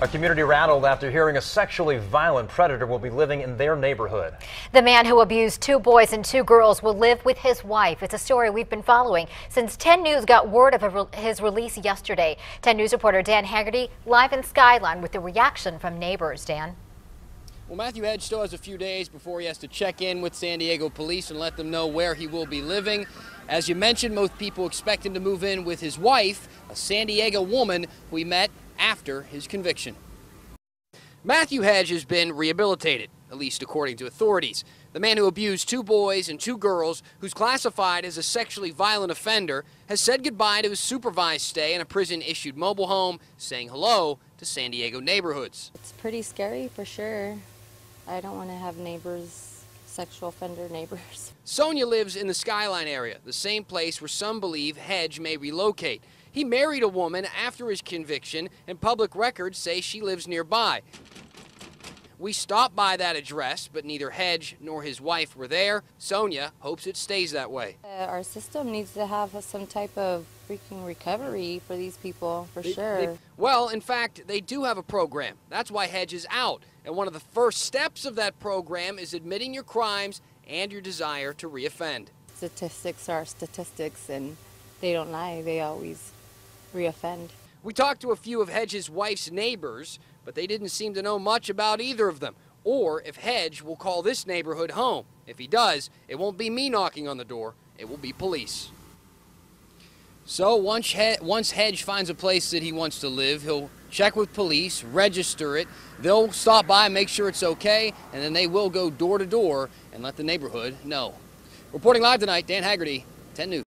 A community rattled after hearing a sexually violent predator will be living in their neighborhood. The man who abused two boys and two girls will live with his wife. It's a story we've been following since 10 News got word of re his release yesterday. 10 News reporter Dan Haggerty live in Skyline with the reaction from neighbors. Dan. Well, Matthew Hedge still has a few days before he has to check in with San Diego police and let them know where he will be living. As you mentioned, most people expect him to move in with his wife, a San Diego woman who he met after his conviction. Matthew Hedge has been rehabilitated, at least according to authorities. The man who abused two boys and two girls, who's classified as a sexually violent offender, has said goodbye to his supervised stay in a prison issued mobile home, saying hello to San Diego neighborhoods. It's pretty scary for sure. I don't want to have neighbors, sexual offender neighbors. Sonia lives in the Skyline area, the same place where some believe Hedge may relocate. He married a woman after his conviction, and public records say she lives nearby. We stopped by that address, but neither Hedge nor his wife were there. Sonia hopes it stays that way. Uh, our system needs to have some type of freaking recovery for these people, for they, sure. They, well, in fact, they do have a program. That's why Hedge is out. And one of the first steps of that program is admitting your crimes and your desire to reoffend. Statistics are statistics, and they don't lie. They always reoffend. We talked to a few of Hedge's wife's neighbors, but they didn't seem to know much about either of them, or if Hedge will call this neighborhood home. If he does, it won't be me knocking on the door, it will be police. So once, once Hedge finds a place that he wants to live, he'll check with police, register it. They'll stop by, make sure it's okay, and then they will go door to door and let the neighborhood know. Reporting live tonight, Dan Haggerty, 10 News.